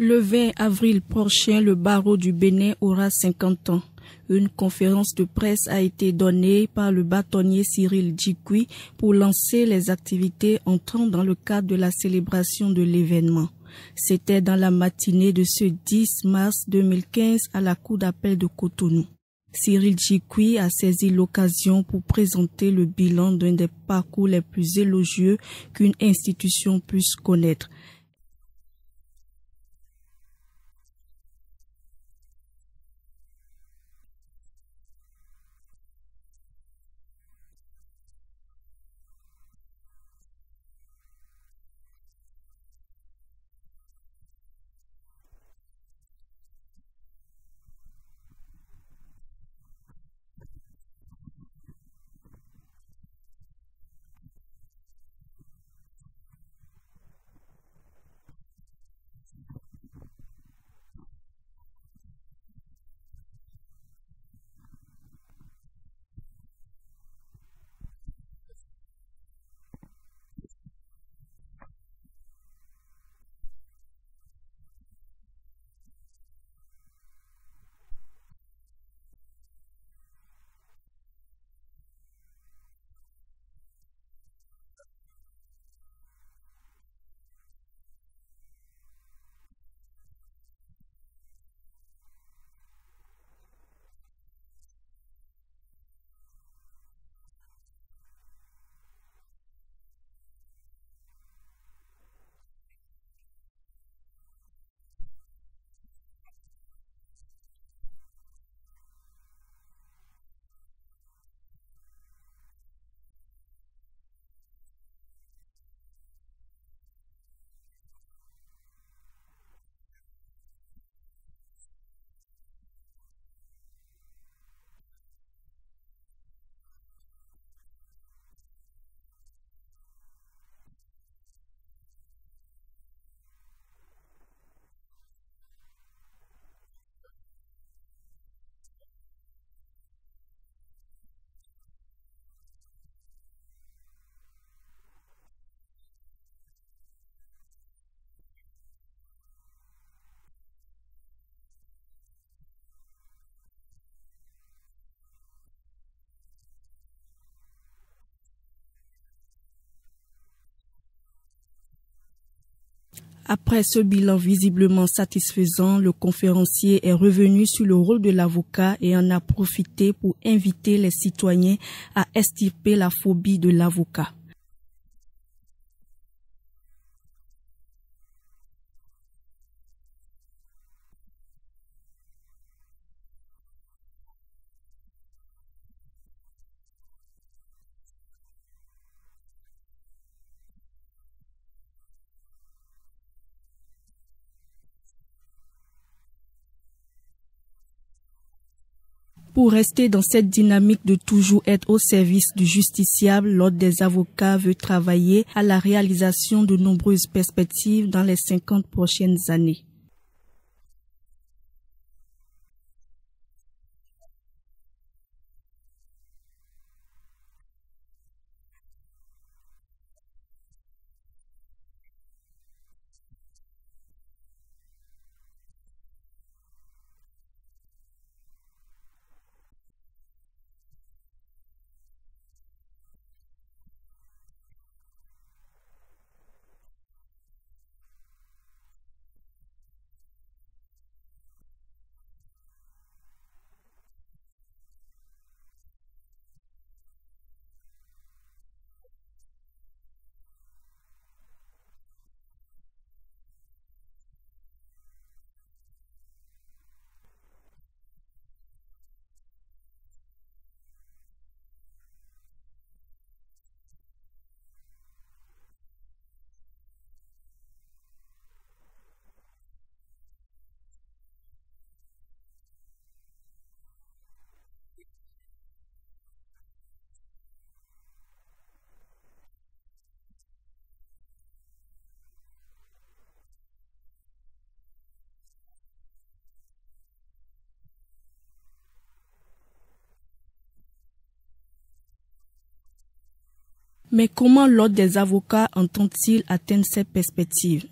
Le 20 avril prochain, le barreau du Bénin aura 50 ans. Une conférence de presse a été donnée par le bâtonnier Cyril Djikoui pour lancer les activités entrant dans le cadre de la célébration de l'événement. C'était dans la matinée de ce 10 mars 2015 à la Cour d'appel de Cotonou. Cyril Djikoui a saisi l'occasion pour présenter le bilan d'un des parcours les plus élogieux qu'une institution puisse connaître. Après ce bilan visiblement satisfaisant, le conférencier est revenu sur le rôle de l'avocat et en a profité pour inviter les citoyens à estirper la phobie de l'avocat. Pour rester dans cette dynamique de toujours être au service du justiciable, l'Ordre des avocats veut travailler à la réalisation de nombreuses perspectives dans les 50 prochaines années. Mais comment l'ordre des avocats entend-il atteindre ces perspectives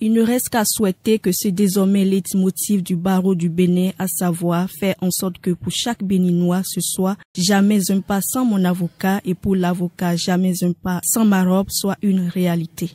Il ne reste qu'à souhaiter que ce désormais leitmotiv du barreau du Bénin, à savoir faire en sorte que pour chaque Béninois ce soit jamais un pas sans mon avocat et pour l'avocat jamais un pas sans ma robe soit une réalité.